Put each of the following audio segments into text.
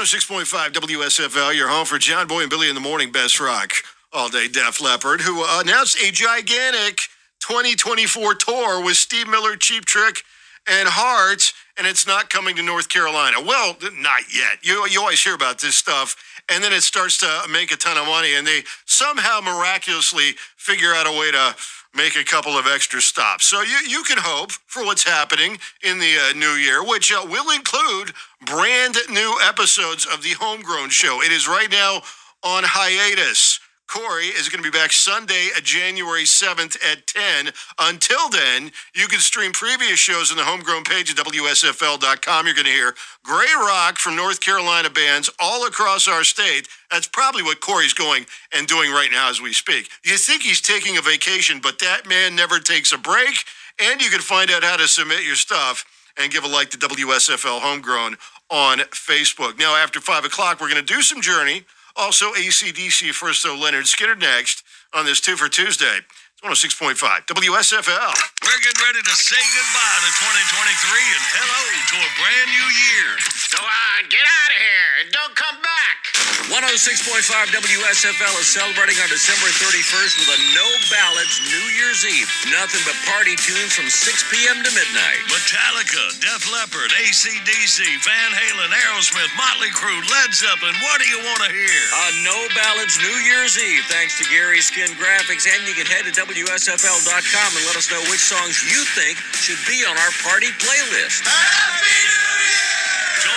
106.5 WSFL, your home for John Boy and Billy in the morning, best rock all day. Def Leppard, who uh, announced a gigantic 2024 tour with Steve Miller, Cheap Trick, and Heart, and it's not coming to North Carolina. Well, not yet. You you always hear about this stuff, and then it starts to make a ton of money, and they somehow miraculously figure out a way to make a couple of extra stops. So you, you can hope for what's happening in the uh, new year, which uh, will include brand new episodes of the Homegrown Show. It is right now on hiatus. Corey is going to be back Sunday, January 7th at 10. Until then, you can stream previous shows on the homegrown page at WSFL.com. You're going to hear Gray Rock from North Carolina bands all across our state. That's probably what Corey's going and doing right now as we speak. You think he's taking a vacation, but that man never takes a break. And you can find out how to submit your stuff and give a like to WSFL Homegrown on Facebook. Now, after 5 o'clock, we're going to do some Journey. Also, ACDC first, though, Lynyrd Skynyrd next on this Two for Tuesday. It's 106.5 WSFL. We're getting ready to say goodbye to 2023 and hello to a brand new year. Go on, uh, get out 106.5 WSFL is celebrating on December 31st with a no ballads New Year's Eve. Nothing but party tunes from 6 p.m. to midnight. Metallica, Def Leppard, ACDC, Van Halen, Aerosmith, Motley Crue, Led Zeppelin. What do you want to hear? A no ballads New Year's Eve thanks to Gary Skin Graphics. And you can head to WSFL.com and let us know which songs you think should be on our party playlist.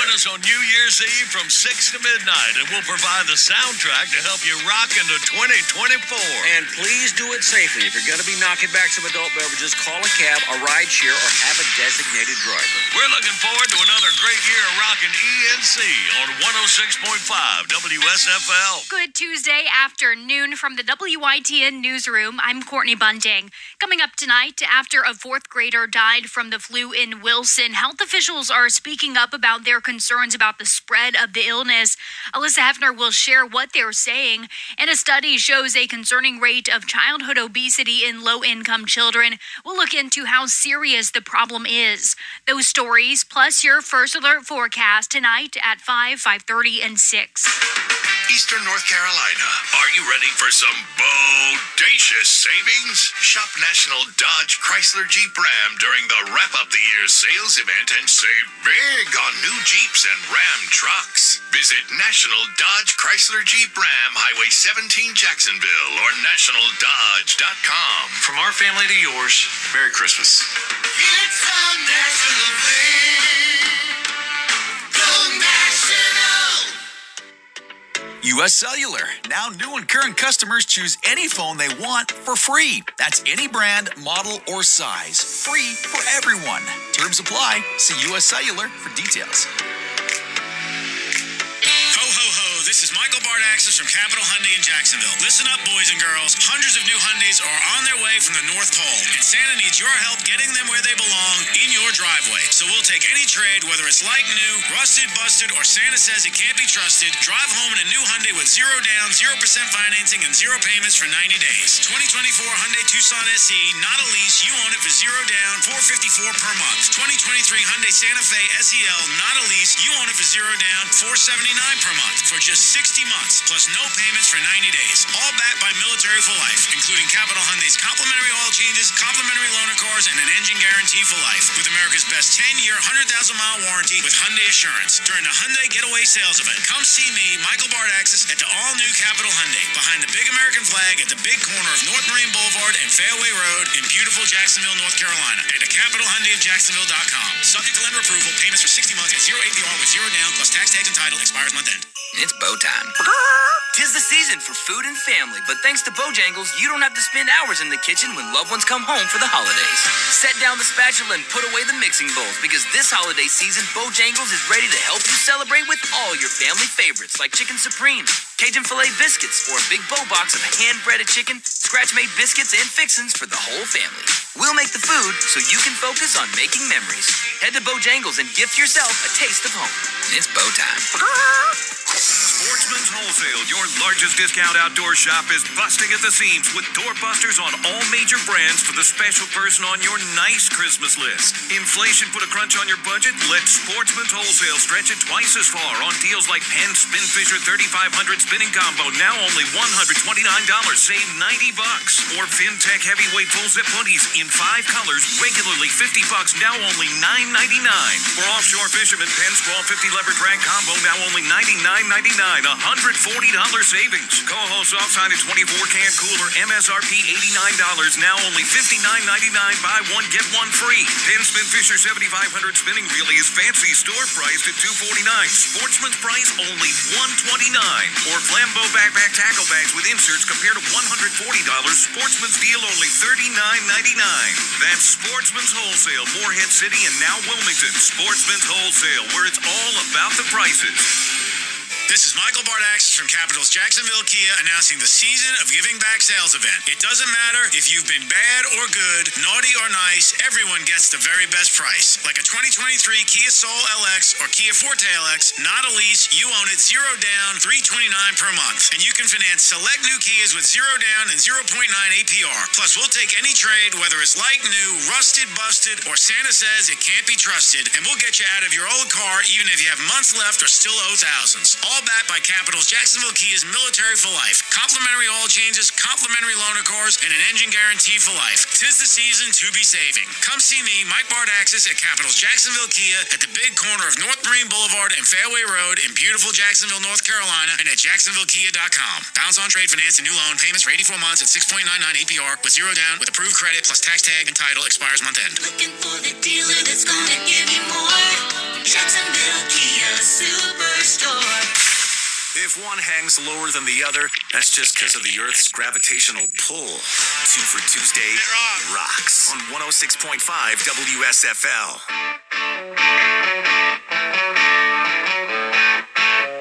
Join us on New Year's Eve from 6 to midnight, and we'll provide the soundtrack to help you rock into 2024. And please do it safely. If you're going to be knocking back some adult beverages, call a cab, a ride share, or have a designated driver. We're looking forward to another great year of rocking ENC on 106.5 WSFL. Good Tuesday afternoon from the WITN newsroom. I'm Courtney Bunting. Coming up tonight, after a fourth grader died from the flu in Wilson, health officials are speaking up about their concerns about the spread of the illness. Alyssa Hefner will share what they're saying. And a study shows a concerning rate of childhood obesity in low income children. We'll look into how serious the problem is. Those stories, plus your first alert forecast tonight at 5, 5.30, and 6. Eastern North Carolina. Are you ready for some bodacious savings? Shop National Dodge Chrysler Jeep Ram during the Wrap Up the Year sales event and save big on new Jeeps and Ram trucks. Visit National Dodge Chrysler Jeep Ram, Highway 17 Jacksonville or nationaldodge.com. From our family to yours, Merry Christmas. It's a national thing. Go national. US Cellular. Now new and current customers choose any phone they want for free. That's any brand, model, or size. Free for everyone. Terms apply. See US Cellular for details. This is Michael Bardaxis from Capital Hyundai in Jacksonville. Listen up, boys and girls. Hundreds of new Hyundais are on their way from the North Pole, and Santa needs your help getting them where they belong in your driveway. So we'll take any trade, whether it's like new, rusted, busted, or Santa says it can't be trusted. Drive home in a new Hyundai with zero down, 0% financing, and zero payments for 90 days. 2024 Hyundai Tucson SE, not a lease. You own it for zero down, 454 per month. 2023 Hyundai Santa Fe SEL, not a lease. You own it for zero down, 479 per month for just 60 months, plus no payments for 90 days. All backed by Military for Life, including Capital Hyundai's complimentary oil changes, complimentary loaner cars, and an engine guarantee for life. With America's best 10-year, 100,000 mile warranty with Hyundai Assurance during the Hyundai Getaway Sales Event. Come see me, Michael Bardaxis, at the all-new Capital Hyundai behind the big American flag at the big corner of North Marine Boulevard and Fairway Road in beautiful Jacksonville, North Carolina. At the Capital Hyundai of Jacksonville.com. Subject to lender approval, payments for 60 months at zero APR with zero down plus tax, tags, and title expires month end. It's bow time. Tis the season for food and family, but thanks to Bojangles, you don't have to spend hours in the kitchen when loved ones come home for the holidays. Set down the spatula and put away the mixing bowls because this holiday season, Bojangles is ready to help you celebrate with all your family favorites like chicken supreme, Cajun filet biscuits, or a big bow box of hand-breaded chicken, scratch-made biscuits, and fixins for the whole family. We'll make the food so you can focus on making memories. Head to Bojangles and gift yourself a taste of home. It's bow time. Sportsman's Wholesale, your largest discount outdoor shop, is busting at the seams with doorbusters on all major brands for the special person on your nice Christmas list. Inflation put a crunch on your budget? Let Sportsman's Wholesale stretch it twice as far on deals like Penn Spinfisher 3500 spinning combo, now only $129, save 90 bucks. Or FinTech heavyweight full zip hoodies in five colors, regularly 50 bucks, now only $9.99. For offshore fishermen, Penn Squall 50 lever drag combo, now only $99.99, $140 savings. Coho soft-sided 24 can cooler, MSRP $89, now only $59.99. Buy one, get one free. Penn Spinfisher 7500 spinning reel is fancy store priced at 249. Sportsman's price only 129. Or Flambeau backpack tackle bags with inserts compared to $140. Sportsman's deal only $39.99. That's Sportsman's Wholesale, Morehead City, and now Wilmington. Sportsman's Wholesale, where it's all about the prices. This is Michael Bardaxis from Capitals Jacksonville Kia announcing the season of giving back sales event. It doesn't matter if you've been bad or good, naughty or nice, everyone gets the very best price. Like a 2023 Kia Soul LX or Kia Forte LX, not a lease, you own it zero down, 329 per month. And you can finance select new Kias with zero down and 0.9 APR. Plus, we'll take any trade, whether it's like new, rusted, busted, or Santa says it can't be trusted, and we'll get you out of your old car even if you have months left or still owe thousands. All backed by Capitals Jacksonville Kia's military for life. Complimentary oil changes, complimentary loaner cars, and an engine guarantee for life. Tis the season to be saving. Come see me, Mike Bardaxis, at Capitals Jacksonville Kia at the big corner of North Marine Boulevard and Fairway Road in beautiful Jacksonville, North Carolina, and at jacksonvillekia.com. Bounce on trade finance and new loan payments for 84 months at 6.99 APR with zero down with approved credit plus tax tag and title expires month end. Looking for the dealer that's gonna give you more. Jacksonville Kia Superstore. If one hangs lower than the other, that's just because of the Earth's gravitational pull. Two for Tuesday rocks on 106.5 WSFL.